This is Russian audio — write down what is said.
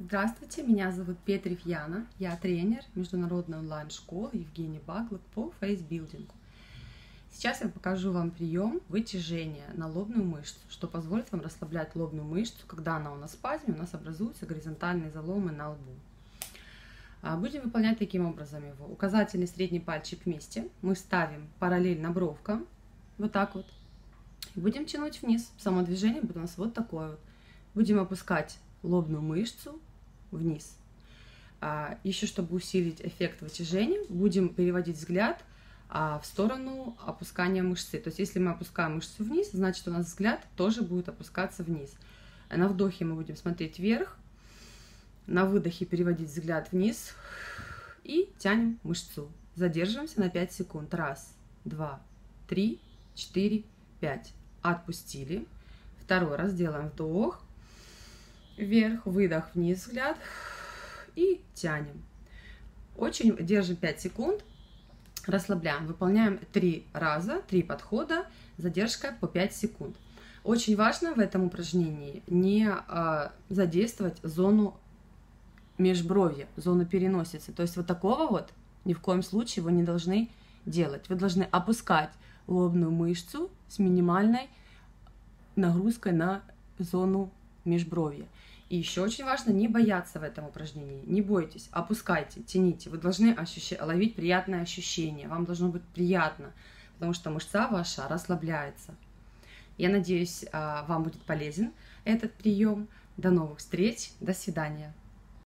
Здравствуйте, меня зовут Петрев Яна, я тренер международной онлайн-школы Евгений Баглок по фейсбилдингу. Сейчас я покажу вам прием вытяжения на лобную мышцу, что позволит вам расслаблять лобную мышцу, когда она у нас в спазме, у нас образуются горизонтальные заломы на лбу. А, будем выполнять таким образом его. Указательный средний пальчик вместе. Мы ставим параллельно бровкам, вот так вот. И будем тянуть вниз. Само движение будет у нас вот такое вот. Будем опускать лобную мышцу вниз. А, еще, чтобы усилить эффект вытяжения, будем переводить взгляд а, в сторону опускания мышцы. То есть, если мы опускаем мышцу вниз, значит, у нас взгляд тоже будет опускаться вниз. На вдохе мы будем смотреть вверх, на выдохе переводить взгляд вниз и тянем мышцу. Задерживаемся на 5 секунд. Раз, два, три, четыре, пять. Отпустили. Второй раз делаем вдох, вверх, выдох, вниз взгляд и тянем. Очень держим 5 секунд, расслабляем. Выполняем 3 раза, 3 подхода, задержка по 5 секунд. Очень важно в этом упражнении не э, задействовать зону межбровья, зону переносицы. То есть вот такого вот ни в коем случае вы не должны делать. Вы должны опускать лобную мышцу с минимальной нагрузкой на зону межбровья. И еще очень важно не бояться в этом упражнении. Не бойтесь, опускайте, тяните. Вы должны ощущать, ловить приятное ощущение. Вам должно быть приятно, потому что мышца ваша расслабляется. Я надеюсь, а, вам будет полезен этот прием. До новых встреч. До свидания.